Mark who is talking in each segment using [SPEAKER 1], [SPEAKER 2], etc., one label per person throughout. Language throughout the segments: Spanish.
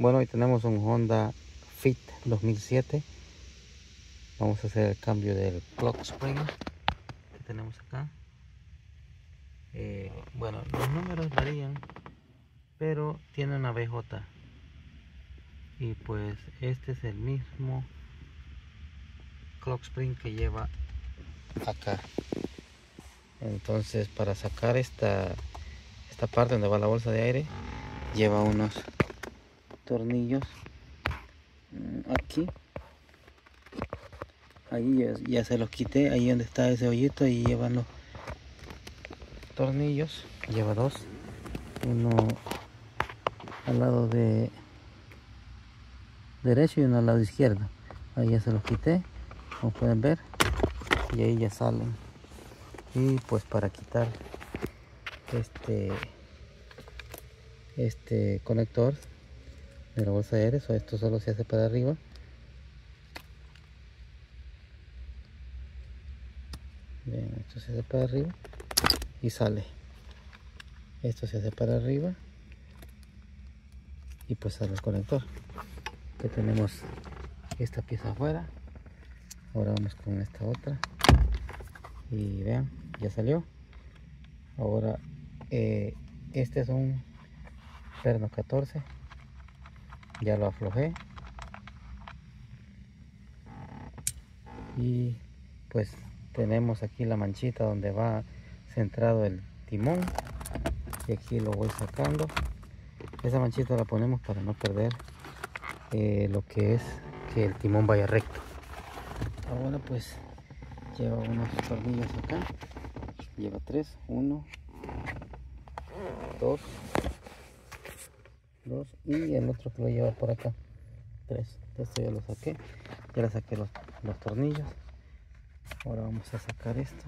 [SPEAKER 1] Bueno, hoy tenemos un Honda Fit 2007. Vamos a hacer el cambio del clock spring que tenemos acá. Eh, bueno, los números varían, pero tiene una BJ. Y pues este es el mismo clock spring que lleva acá. Entonces para sacar esta, esta parte donde va la bolsa de aire, lleva unos tornillos mm, aquí. Ahí ya, se los quité ahí donde está ese hoyito y llevan los tornillos. Lleva dos. Uno al lado de derecho y uno al lado izquierdo. Ahí ya se los quité como pueden ver y ahí ya salen. Y pues para quitar este este conector de la bolsa de aire o esto solo se hace para arriba. Bien, esto se hace para arriba y sale. Esto se hace para arriba y pues sale el conector. Que tenemos esta pieza afuera. Ahora vamos con esta otra. Y vean ya salió. Ahora eh, este es un perno 14 ya lo aflojé. Y pues tenemos aquí la manchita donde va centrado el timón. Y aquí lo voy sacando. Esa manchita la ponemos para no perder eh, lo que es que el timón vaya recto. Ahora pues lleva unos tornillos acá. Lleva tres uno dos y el otro que lo lleva por acá. Tres esto ya lo saqué. Ya le saqué los, los tornillos. Ahora vamos a sacar esto.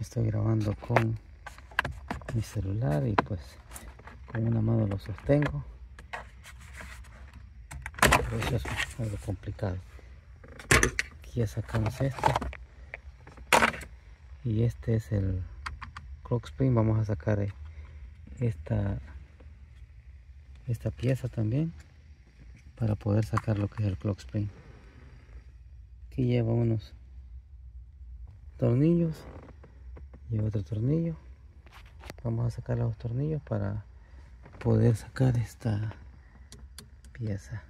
[SPEAKER 1] Estoy grabando con mi celular y pues con una mano lo sostengo. Pero eso es algo complicado ya sacamos esto y este es el clock spring. Vamos a sacar eh, esta esta pieza también para poder sacar lo que es el clock spring. Aquí lleva unos tornillos lleva otro tornillo. Vamos a sacar los tornillos para poder sacar esta pieza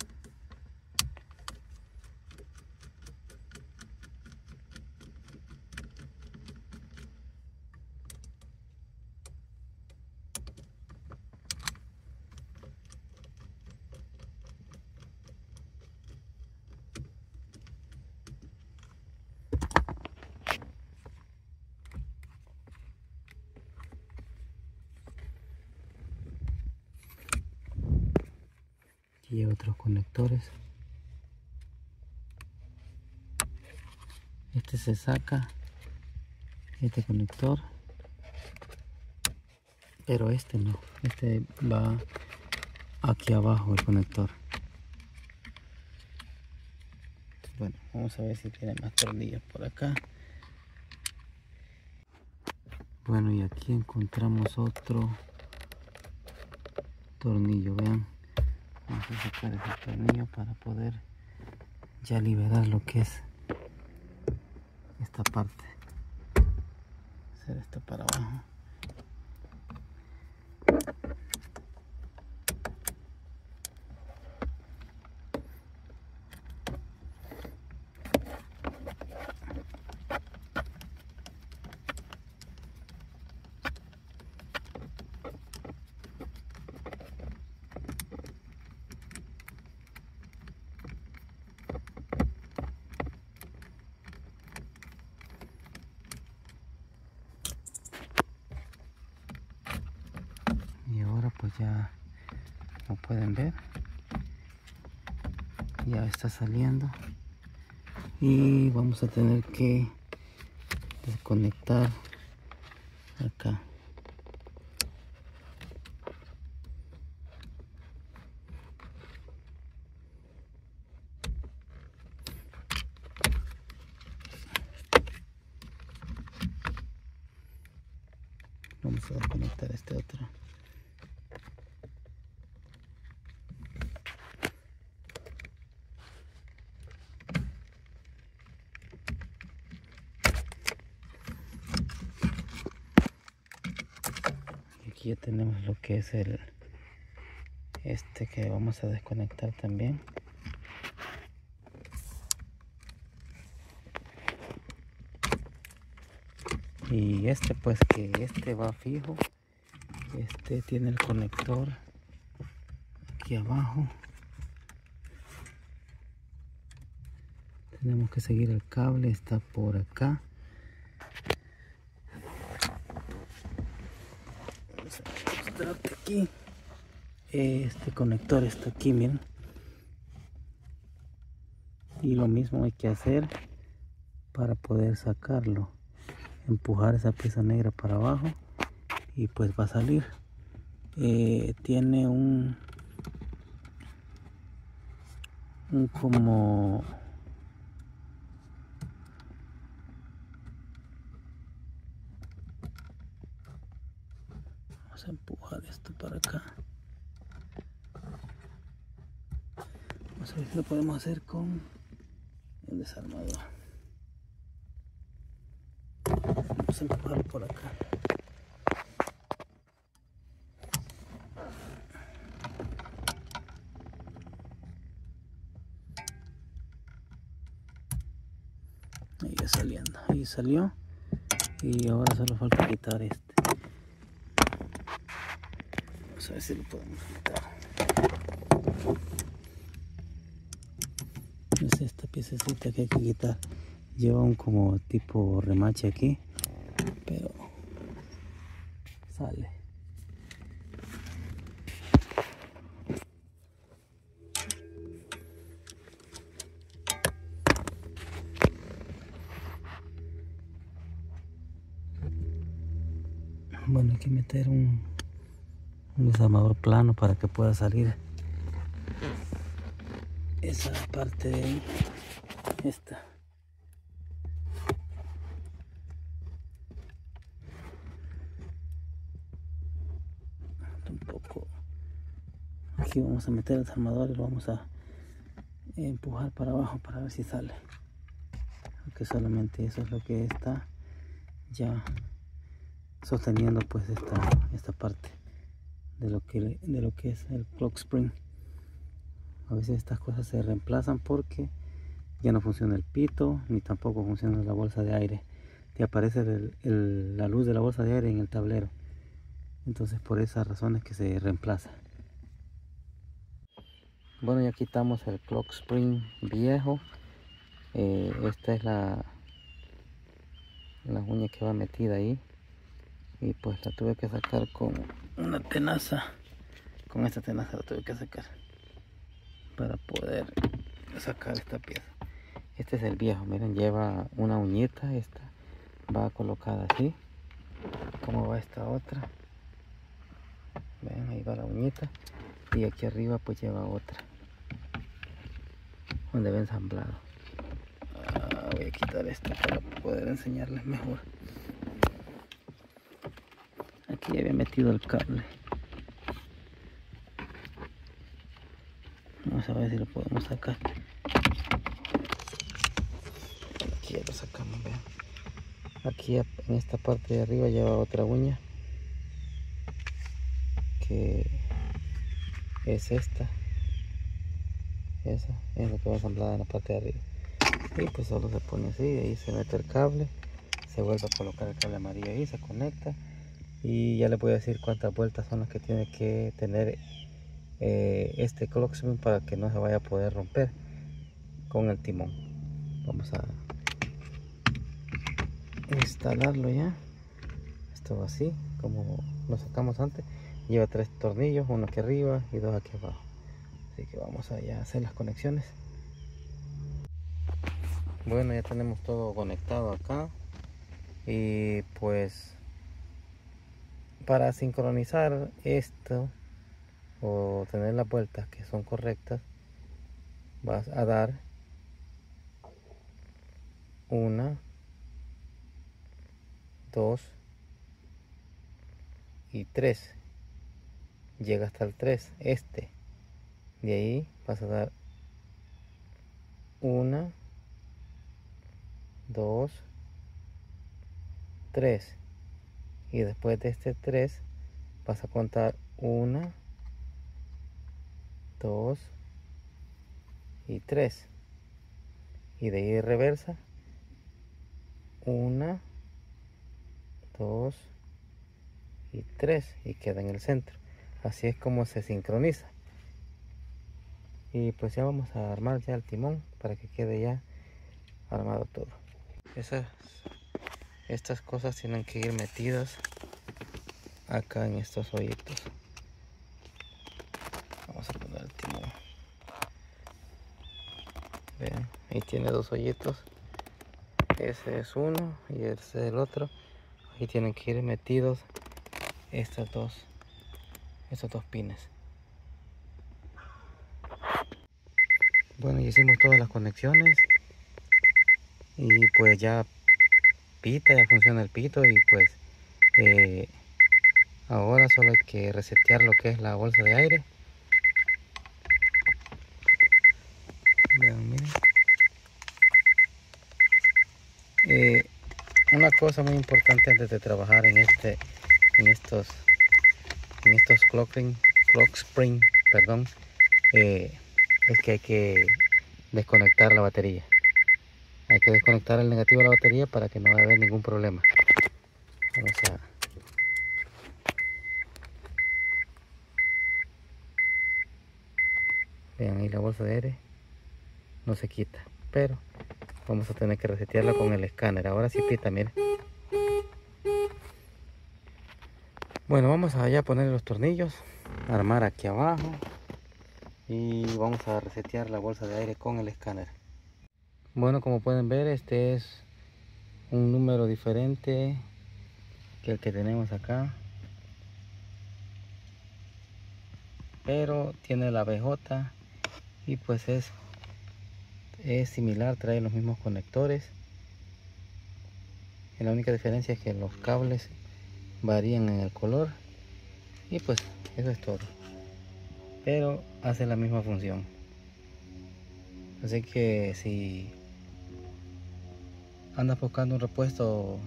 [SPEAKER 1] y otros conectores. Este se saca este conector pero este no este va aquí abajo el conector. Bueno vamos a ver si tiene más tornillos por acá. Bueno y aquí encontramos otro tornillo vean vamos a sacar ese tornillo para poder ya liberar lo que es esta parte. Hacer esto para abajo ya como pueden ver. Ya está saliendo. Y vamos a tener que desconectar acá. Vamos a desconectar este otro. Aquí ya tenemos lo que es el este que vamos a desconectar también. Y este pues que este va fijo. Este tiene el conector aquí abajo. Tenemos que seguir el cable está por acá vamos a mostrarte aquí. Este conector está aquí miren. Y lo mismo hay que hacer para poder sacarlo. Empujar esa pieza negra para abajo y pues va a salir. Eh, tiene un un como a empujar esto para acá. Vamos a ver si lo podemos hacer con el desarmador. Vamos a empujarlo por acá. Ahí ya saliendo ahí salió. Y ahora solo falta quitar este a ver si lo podemos quitar es esta piececita que hay que quitar lleva un como tipo remache aquí pero sale. Bueno hay que meter un, un desarmador plano para que pueda salir. Esa parte de esta. Aquí vamos a meter el desarmador y lo vamos a empujar para abajo para ver si sale. Aunque solamente eso es lo que está ya sosteniendo pues esta, esta parte de lo que de lo que es el clock spring. A veces estas cosas se reemplazan porque ya no funciona el pito ni tampoco funciona la bolsa de aire. Te aparece la luz de la bolsa de aire en el tablero. Entonces por esas razones que se reemplaza. Bueno ya quitamos el clock spring viejo. Eh, esta es la la uña que va metida ahí y pues la tuve que sacar con una tenaza. Con esta tenaza la tuve que sacar para poder sacar esta pieza. Este es el viejo miren lleva una uñita esta va colocada así. Como va esta otra ven ahí va la uñita. Y aquí arriba pues lleva otra. Donde va ensamblado. Ah, voy a quitar esto para poder enseñarles mejor aquí había metido el cable. Vamos a ver si lo podemos sacar. Aquí ya lo sacamos vean. Aquí en esta parte de arriba lleva otra uña que es esta. Esa es la que va ensamblada en la parte de arriba. Y pues solo se pone así ahí se mete el cable se vuelve a colocar el cable amarillo ahí se conecta y ya le voy a decir cuántas vueltas son las que tiene que tener eh, este clock para que no se vaya a poder romper con el timón. Vamos a instalarlo ya. Esto va así como lo sacamos antes. Lleva tres tornillos uno aquí arriba y dos aquí abajo. Así que vamos a hacer las conexiones. Bueno ya tenemos todo conectado acá. Y pues para sincronizar esto o tener las vueltas que son correctas vas a dar una dos y 3 llega hasta el 3 este. De ahí vas a dar 1 2 3 y después de este 3 vas a contar 1 2 y 3 y de ahí reversa 1 2 y 3 y queda en el centro. Así es como se sincroniza. Y pues ya vamos a armar ya el timón para que quede ya armado todo. Esas estas cosas tienen que ir metidas acá en estos hoyitos. Vamos a poner el timón ahí tiene dos hoyitos. Ese es uno y ese es el otro. Ahí tienen que ir metidos estos dos estos dos pines. Bueno y hicimos todas las conexiones y pues ya ya funciona el pito y pues eh, ahora solo hay que resetear lo que es la bolsa de aire. Eh, una cosa muy importante antes de trabajar en este en estos en estos clock, clock spring perdón eh, es que hay que desconectar la batería hay que desconectar el negativo de la batería para que no vaya a haber ningún problema. Vamos a vean ahí la bolsa de aire no se quita pero vamos a tener que resetearla con el escáner. Ahora sí pita miren bueno vamos allá a poner los tornillos armar aquí abajo y vamos a resetear la bolsa de aire con el escáner bueno como pueden ver este es un número diferente que el que tenemos acá. Pero tiene la BJ y pues es es similar trae los mismos conectores. La única diferencia es que los cables varían en el color. Y pues eso es todo. Pero hace la misma función. Así que si andas buscando un repuesto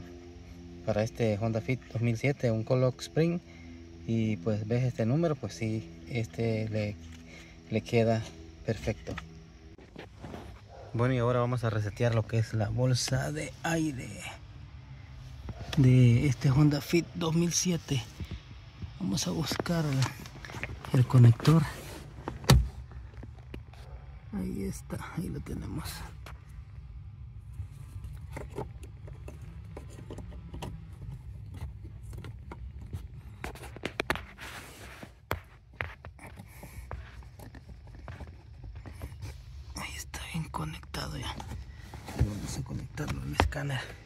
[SPEAKER 1] para este Honda Fit 2007 un Coloc Spring. Y pues ves este número pues sí este le, le queda perfecto. Bueno y ahora vamos a resetear lo que es la bolsa de aire de este Honda Fit 2007 vamos a buscar el conector. Ahí está ahí lo tenemos ahí está bien conectado ya vamos a conectarlo al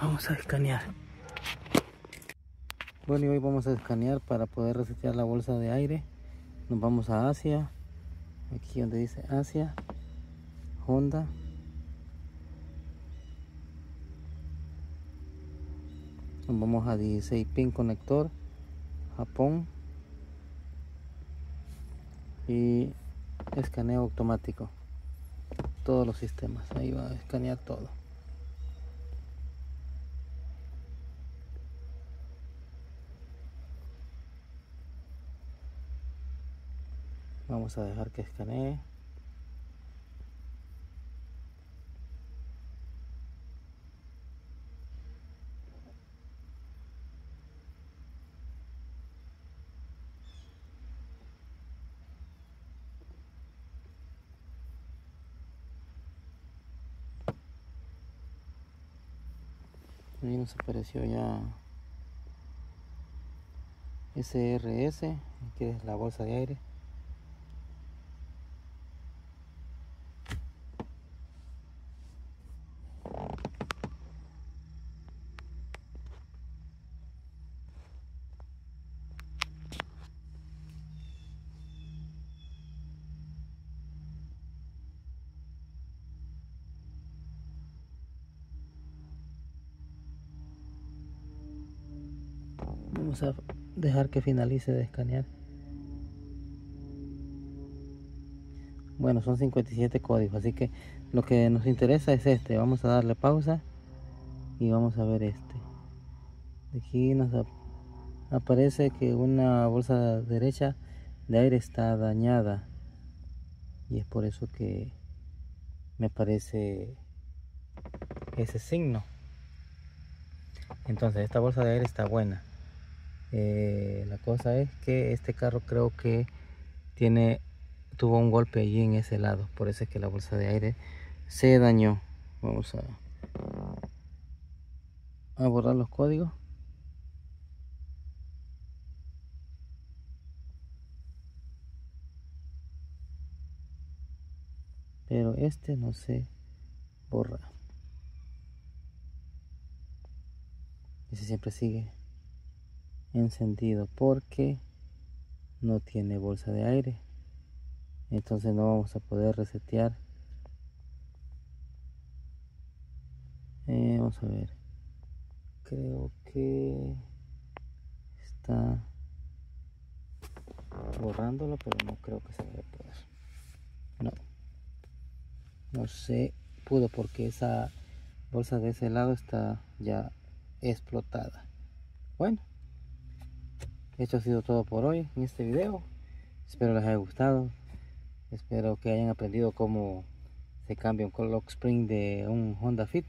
[SPEAKER 1] Vamos a escanear. Bueno, y hoy vamos a escanear para poder resetear la bolsa de aire. Nos vamos a Asia. Aquí donde dice Asia. Honda. Nos vamos a 16 pin conector. Japón. Y escaneo automático. Todos los sistemas. Ahí va a escanear todo. vamos a dejar que escanee Ahí nos apareció ya SRS, que es la bolsa de aire. Vamos a dejar que finalice de escanear. Bueno son 57 códigos así que lo que nos interesa es este. Vamos a darle pausa y vamos a ver este. Aquí nos aparece que una bolsa derecha de aire está dañada. Y es por eso que me parece ese signo. Entonces esta bolsa de aire está buena eh, la cosa es que este carro creo que tiene tuvo un golpe allí en ese lado por eso es que la bolsa de aire se dañó. Vamos a, a borrar los códigos. Pero este no se borra. Ese siempre sigue encendido porque no tiene bolsa de aire. Entonces no vamos a poder resetear. Eh, vamos a ver. Creo que está borrándolo pero no creo que se vaya a poder. No. No se pudo porque esa bolsa de ese lado está ya explotada. Bueno esto ha sido todo por hoy en este video. Espero les haya gustado. Espero que hayan aprendido cómo se cambia un lock spring de un Honda Fit.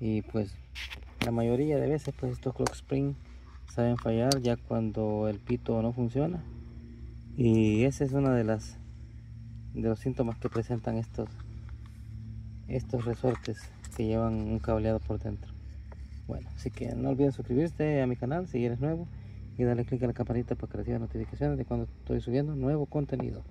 [SPEAKER 1] Y pues la mayoría de veces pues estos clock spring saben fallar ya cuando el pito no funciona. Y ese es uno de las de los síntomas que presentan estos estos resortes que llevan un cableado por dentro. Bueno así que no olviden suscribirse a mi canal si eres nuevo y darle clic a la campanita para que reciba notificaciones de cuando estoy subiendo nuevo contenido